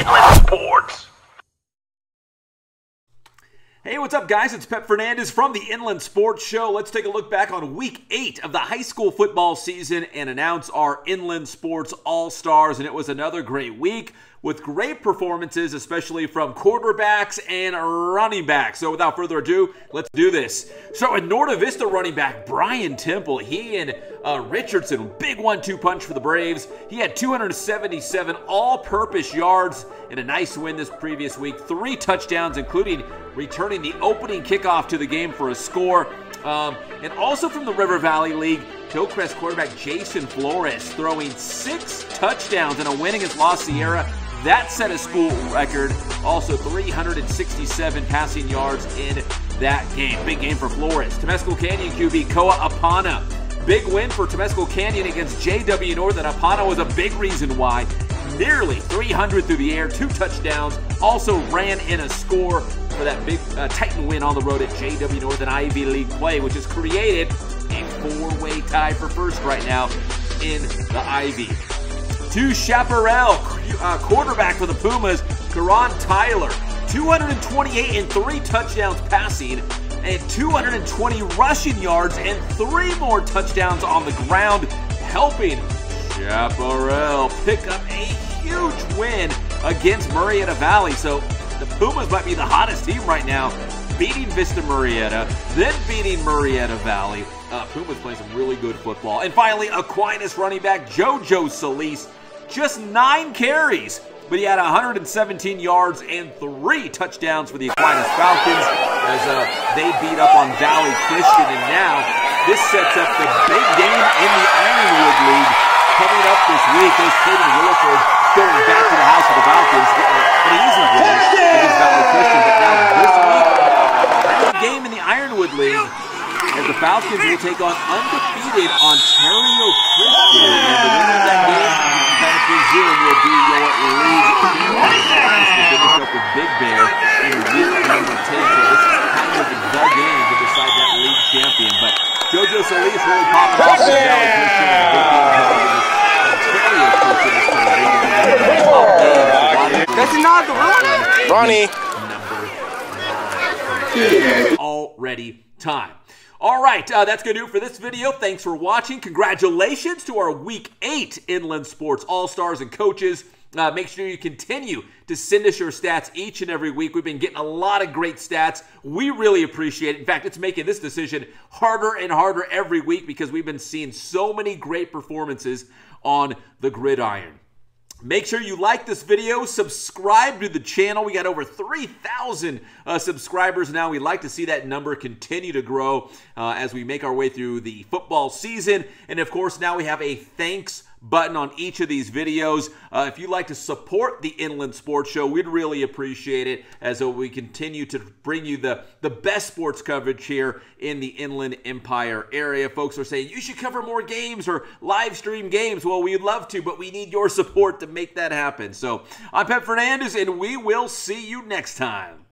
Sports. Hey, what's up, guys? It's Pep Fernandez from the Inland Sports Show. Let's take a look back on week eight of the high school football season and announce our Inland Sports All Stars. And it was another great week with great performances, especially from quarterbacks and running backs. So without further ado, let's do this. So in Norte Vista running back Brian Temple, he and uh, Richardson, big one-two punch for the Braves. He had 277 all-purpose yards in a nice win this previous week. Three touchdowns, including returning the opening kickoff to the game for a score. Um, and also from the River Valley League, Hillcrest quarterback Jason Flores throwing six touchdowns in a win against La Sierra. That set a school record. Also 367 passing yards in that game. Big game for Flores. Temescal Canyon QB Koa Apana. Big win for Temescal Canyon against JW North, and Apana was a big reason why. Nearly 300 through the air, two touchdowns. Also ran in a score for that big uh, Titan win on the road at JW North and Ivy League play, which has created a four-way tie for first right now in the Ivy. To Chaparral, uh, quarterback for the Pumas, Karan Tyler, 228 and three touchdowns passing, and 220 rushing yards, and three more touchdowns on the ground, helping Chaparral pick up a huge win against Murrieta Valley. So the Pumas might be the hottest team right now, beating Vista Murrieta, then beating Murrieta Valley. Uh, Pumas playing some really good football. And finally, Aquinas running back JoJo Solis, just nine carries, but he had 117 yards and three touchdowns for the Aquinas Falcons as uh, they beat up on Valley Christian. And now this sets up the big game in the Ironwood League coming up this week. There's Caden Williford going back to the house of the Falcons, getting an easy win against Valley Christian. But now this week, game in the Ironwood League as the Falcons will take on undefeated Ontario Christian. And the winner of that game, kind of presume, will be your league champion. to finish up with Big Bear in week number 10. So this is kind of the game to decide that league champion. But JoJo Solis really popping off the Valley Christian and Big Game coming in this Ontario Christian is kind of leading the top. That's not the rule. Ronnie. already time. All right, uh, that's going to do it for this video. Thanks for watching. Congratulations to our Week 8 Inland Sports All-Stars and coaches. Uh, make sure you continue to send us your stats each and every week. We've been getting a lot of great stats. We really appreciate it. In fact, it's making this decision harder and harder every week because we've been seeing so many great performances on the gridiron. Make sure you like this video, subscribe to the channel. We got over 3,000 uh, subscribers now. We'd like to see that number continue to grow uh, as we make our way through the football season. And of course, now we have a thanks button on each of these videos. Uh, if you'd like to support the Inland Sports Show, we'd really appreciate it as we continue to bring you the, the best sports coverage here in the Inland Empire area. Folks are saying you should cover more games or live stream games. Well, we'd love to, but we need your support to make that happen. So I'm Pep Fernandez, and we will see you next time.